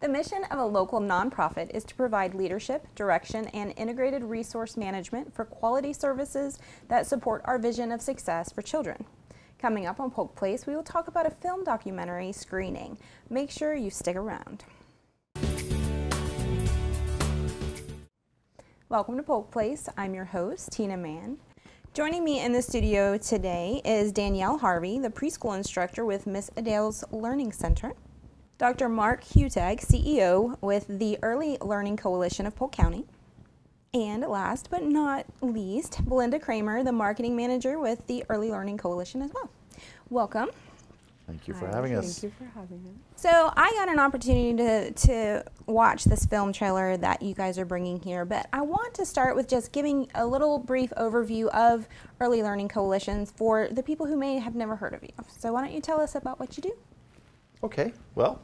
The mission of a local nonprofit is to provide leadership, direction, and integrated resource management for quality services that support our vision of success for children. Coming up on Polk Place, we will talk about a film documentary screening. Make sure you stick around. Welcome to Polk Place. I'm your host, Tina Mann. Joining me in the studio today is Danielle Harvey, the preschool instructor with Miss Adele's Learning Center. Dr. Mark Hutek, CEO with the Early Learning Coalition of Polk County. And last but not least, Belinda Kramer, the marketing manager with the Early Learning Coalition as well. Welcome. Thank you for Hi, having us. Thank you for having us. So I got an opportunity to, to watch this film trailer that you guys are bringing here, but I want to start with just giving a little brief overview of Early Learning Coalitions for the people who may have never heard of you. So why don't you tell us about what you do? Okay, well,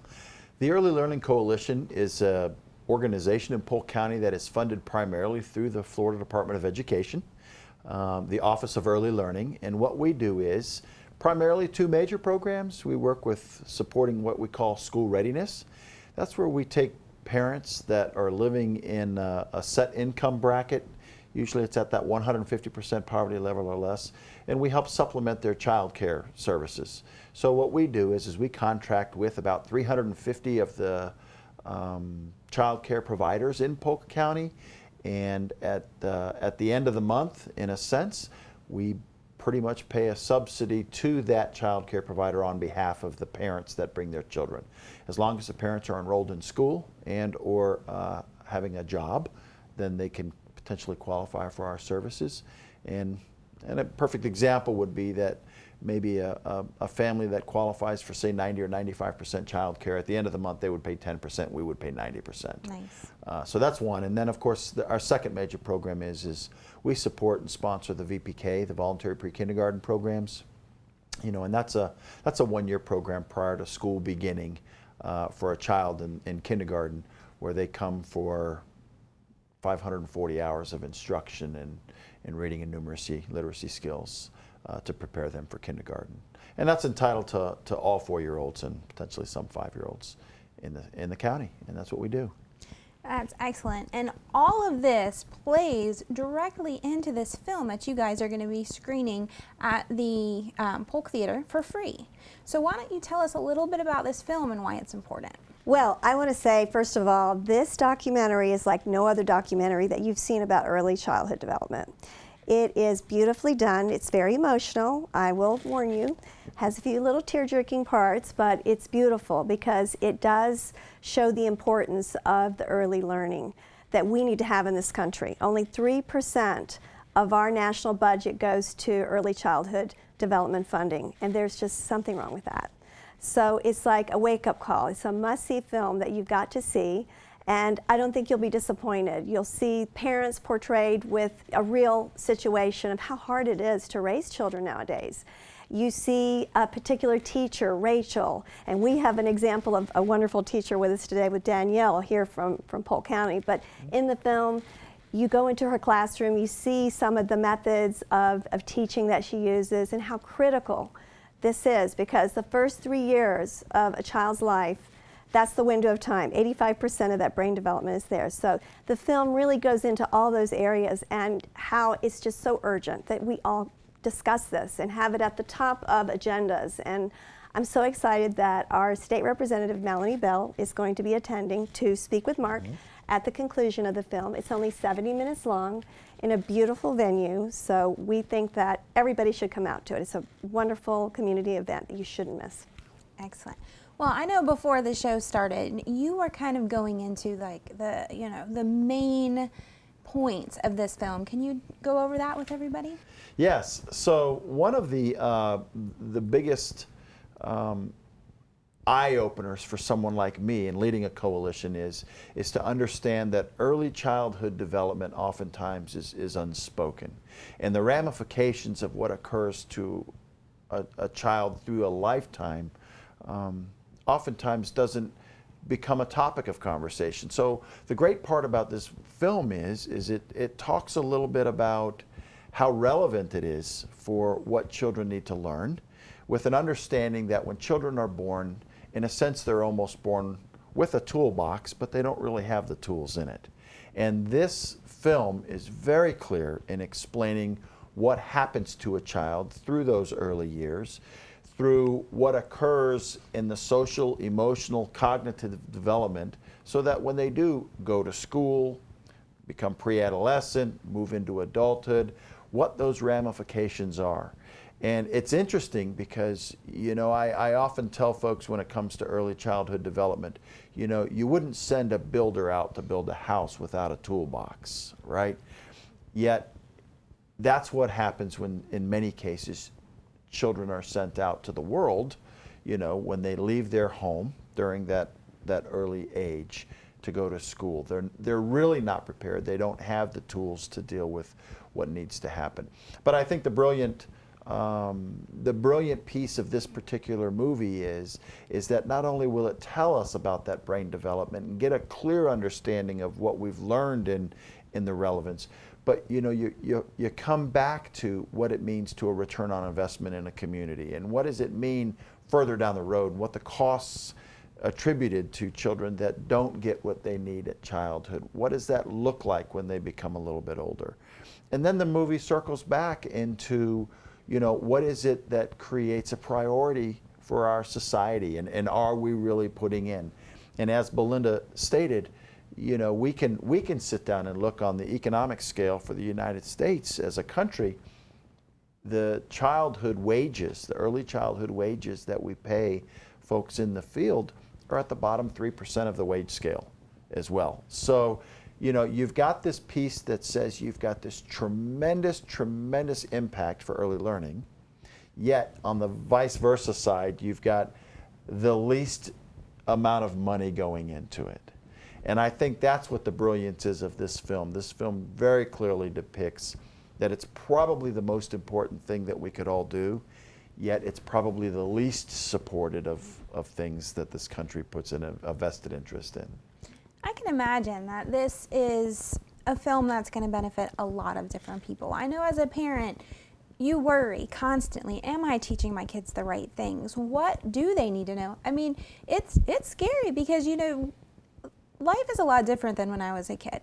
the Early Learning Coalition is an organization in Polk County that is funded primarily through the Florida Department of Education, um, the Office of Early Learning, and what we do is primarily two major programs. We work with supporting what we call school readiness. That's where we take parents that are living in a, a set income bracket Usually it's at that 150% poverty level or less. And we help supplement their child care services. So what we do is, is we contract with about 350 of the um, child care providers in Polk County. And at, uh, at the end of the month, in a sense, we pretty much pay a subsidy to that child care provider on behalf of the parents that bring their children. As long as the parents are enrolled in school and or uh, having a job, then they can potentially qualify for our services. And, and a perfect example would be that maybe a, a, a, family that qualifies for say 90 or 95% child care, at the end of the month they would pay 10%, we would pay 90%. Nice. Uh, so that's one. And then of course the, our second major program is, is we support and sponsor the VPK, the voluntary pre-kindergarten programs. You know, and that's a, that's a one-year program prior to school beginning uh, for a child in, in kindergarten where they come for 540 hours of instruction in, in reading and numeracy, literacy skills uh, to prepare them for kindergarten. And that's entitled to, to all four-year-olds and potentially some five-year-olds in the, in the county, and that's what we do. That's excellent. And all of this plays directly into this film that you guys are going to be screening at the um, Polk Theater for free. So why don't you tell us a little bit about this film and why it's important? Well, I want to say, first of all, this documentary is like no other documentary that you've seen about early childhood development. It is beautifully done. It's very emotional, I will warn you. Has a few little tear-jerking parts, but it's beautiful because it does show the importance of the early learning that we need to have in this country. Only 3% of our national budget goes to early childhood development funding, and there's just something wrong with that. So it's like a wake-up call. It's a must-see film that you've got to see. And I don't think you'll be disappointed. You'll see parents portrayed with a real situation of how hard it is to raise children nowadays. You see a particular teacher, Rachel, and we have an example of a wonderful teacher with us today with Danielle here from, from Polk County. But in the film, you go into her classroom, you see some of the methods of, of teaching that she uses and how critical this is because the first three years of a child's life, that's the window of time. 85% of that brain development is there. So the film really goes into all those areas and how it's just so urgent that we all discuss this and have it at the top of agendas. And I'm so excited that our state representative, Melony Bell, is going to be attending to speak with Mark. Mm -hmm at the conclusion of the film. It's only 70 minutes long in a beautiful venue, so we think that everybody should come out to it. It's a wonderful community event that you shouldn't miss. Excellent. Well, I know before the show started, you were kind of going into like the, you know, the main points of this film. Can you go over that with everybody? Yes. So one of the uh, the biggest um, eye openers for someone like me in leading a coalition is is to understand that early childhood development oftentimes is, is unspoken. And the ramifications of what occurs to a, a child through a lifetime um, oftentimes doesn't become a topic of conversation. So the great part about this film is is it, it talks a little bit about how relevant it is for what children need to learn with an understanding that when children are born in a sense, they're almost born with a toolbox, but they don't really have the tools in it. And this film is very clear in explaining what happens to a child through those early years, through what occurs in the social, emotional, cognitive development, so that when they do go to school, become pre adolescent, move into adulthood, what those ramifications are. And it's interesting because, you know, I, I, often tell folks when it comes to early childhood development, you know, you wouldn't send a builder out to build a house without a toolbox, right? Yet, that's what happens when, in many cases, children are sent out to the world, you know, when they leave their home during that, that early age to go to school. They're, they're really not prepared. They don't have the tools to deal with what needs to happen. But I think the brilliant um, the brilliant piece of this particular movie is is that not only will it tell us about that brain development and get a clear understanding of what we've learned in in the relevance, but you know you, you you come back to what it means to a return on investment in a community and what does it mean further down the road and what the costs attributed to children that don't get what they need at childhood. What does that look like when they become a little bit older? And then the movie circles back into you know, what is it that creates a priority for our society and, and are we really putting in? And as Belinda stated, you know, we can, we can sit down and look on the economic scale for the United States as a country, the childhood wages, the early childhood wages that we pay folks in the field are at the bottom 3% of the wage scale as well. So you know, you've got this piece that says you've got this tremendous, tremendous impact for early learning, yet on the vice versa side, you've got the least amount of money going into it. And I think that's what the brilliance is of this film. This film very clearly depicts that it's probably the most important thing that we could all do, yet it's probably the least supported of, of things that this country puts in a, a vested interest in. I can imagine that this is a film that's going to benefit a lot of different people. I know as a parent, you worry constantly am i teaching my kids the right things? What do they need to know? I mean it's it's scary because you know life is a lot different than when i was a kid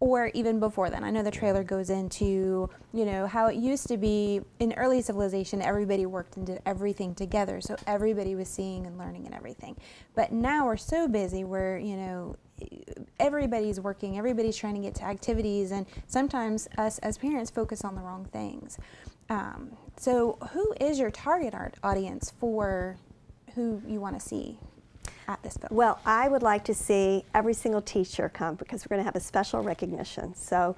or even before then. I know the trailer goes into, you know, how it used to be in early civilization, everybody worked and did everything together. So everybody was seeing and learning and everything. But now we're so busy where, you know, everybody's working, everybody's trying to get to activities, and sometimes us as parents focus on the wrong things. Um, so, who is your target audience for who you want to see at this? Well, I would like to see every single teacher come because we're going to have a special recognition. So,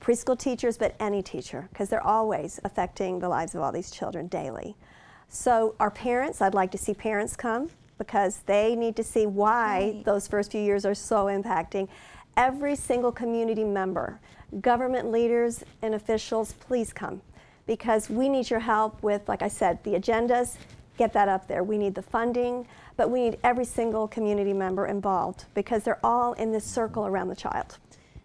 preschool teachers, but any teacher, because they're always affecting the lives of all these children daily. So, our parents, I'd like to see parents come because they need to see why right. those first few years are so impacting. Every single community member, government leaders and officials, please come because we need your help with, like I said, the agendas, get that up there. We need the funding, but we need every single community member involved because they're all in this circle around the child.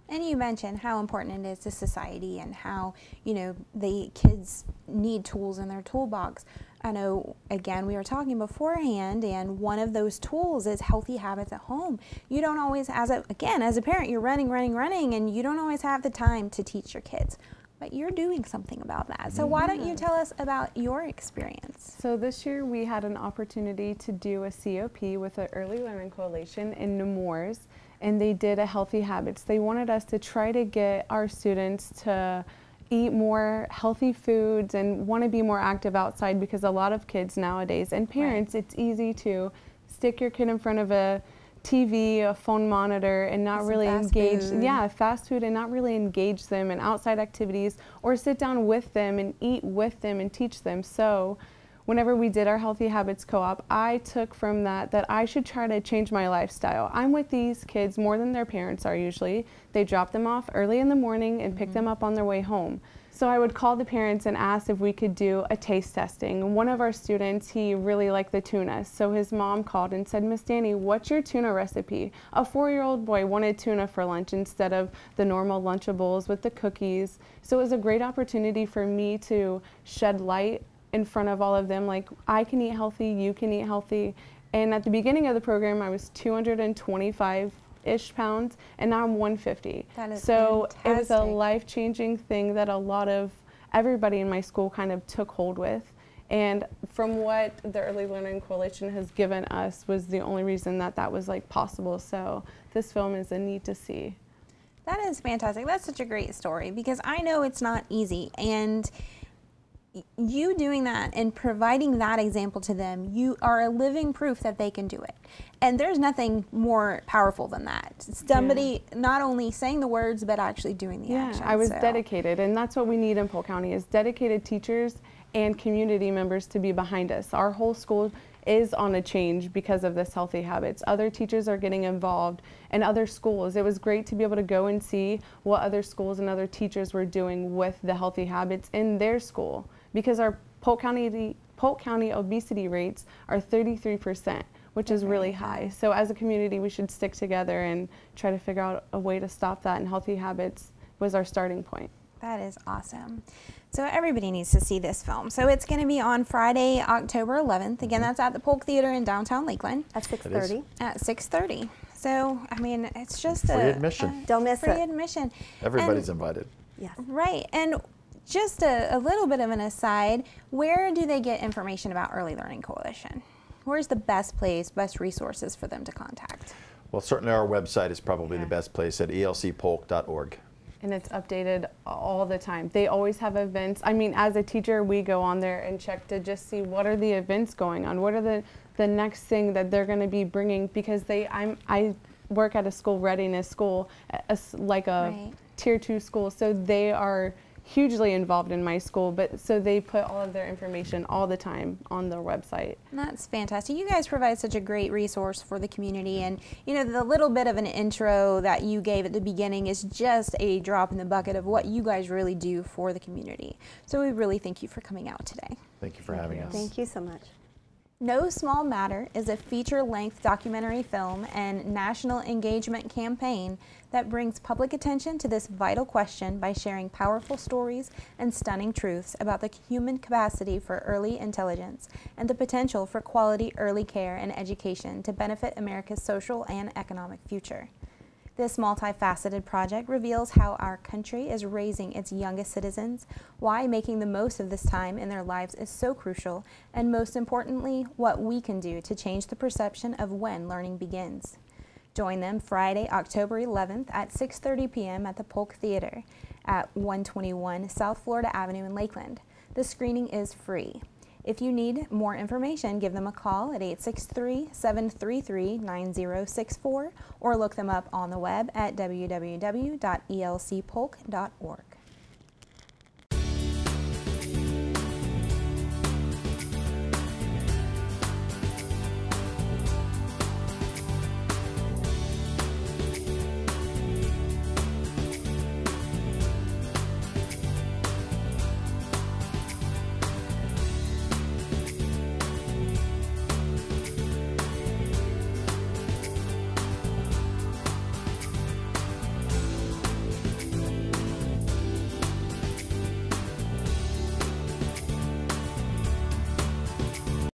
And you mentioned how important it is to society and how, you know, the kids need tools in their toolbox. I know, again, we were talking beforehand, and one of those tools is healthy habits at home. You don't always, as a, again, as a parent, you're running, running, running, and you don't always have the time to teach your kids. But you're doing something about that. So, why don't you mm-hmm. tell us about your experience? So, this year we had an opportunity to do a COP with the Early Learning Coalition in Nemours, and they did a healthy habits. They wanted us to try to get our students to eat more healthy foods and want to be more active outside because a lot of kids nowadays and parents right. it's easy to stick your kid in front of a TV, a phone monitor, and not Some really engage. Food. Yeah, fast food, and not really engage them in outside activities, or sit down with them and eat with them and teach them. So, whenever we did our Healthy Habits Co-op, I took from that that I should try to change my lifestyle. I'm with these kids more than their parents are usually. They drop them off early in the morning and pick mm -hmm. them up on their way home. So I would call the parents and ask if we could do a taste testing. One of our students, he really liked the tuna, so his mom called and said, Miss Danny, what's your tuna recipe? A four-year-old boy wanted tuna for lunch instead of the normal Lunchables with the cookies. So it was a great opportunity for me to shed light in front of all of them like I can eat healthy, you can eat healthy, And at the beginning of the program, I was 225 ish pounds, and now I'm 150. That is so it was a life changing thing that a lot of everybody in my school kind of took hold with. And from what the Early Learning Coalition has given us was the only reason that that was like possible. So this film is a need to see. That is fantastic. That's such a great story because I know it's not easy. And you doing that and providing that example to them, you are a living proof that they can do it. And there's nothing more powerful than that. Somebody not only saying the words, but actually doing the Yeah, action. I was So- dedicated, and that's what we need in Polk County is dedicated teachers and community members to be behind us. Our whole school is on a change because of this healthy habits. Other teachers are getting involved and other schools. It was great to be able to go and see what other schools and other teachers were doing with the healthy habits in their school because our Polk County Polk County obesity rates are 33%, which is really high. So as a community, we should stick together and try to figure out a way to stop that and healthy habits was our starting point. That is awesome. So everybody needs to see this film. So it's going to be on Friday, October 11th. Again, mm-hmm. that's at the Polk Theater in downtown Lakeland At 6:30. at 6:30. So I mean, it's just Free a admission. a Don't miss free it. admission. Everybody's And- invited. Yes. right. And just a, a little bit of an aside, where do they get information about Early Learning Coalition? Where's the best place, best resources for them to contact? Well, certainly our website is probably Yeah. the best place at elcpolk.org. And it's updated all the time. They always have events. I mean, as a teacher, we go on there and check to just see what are the events going on. What are the the next thing that they're going to be bringing because they I'm I work at a school readiness school, a- a s- like a Right. tier 2 school. So they are hugely involved in my school, but so they put all of their information all the time on their website. That's fantastic. You guys provide such a great resource for the community. And, you know, the little bit of an intro that you gave at the beginning is just a drop in the bucket of what you guys really do for the community. So we really thank you for coming out today. Thank you for having us. Thank you so much. No Small Matter is a feature length documentary film and national engagement campaign that brings public attention to this vital question by sharing powerful stories and stunning truths about the human capacity for early intelligence and the potential for quality early care and education to benefit America's social and economic future. This multifaceted project reveals how our country is raising its youngest citizens, why making the most of this time in their lives is so crucial, and most importantly, what we can do to change the perception of when learning begins. Join them Friday, October 11th at 6:30 p.m. at the Polk Theater at 121 South Florida Avenue in Lakeland. The screening is free. If you need more information, give them a call at 863-733-9064 or look them up on the web at www.elcpolk.org.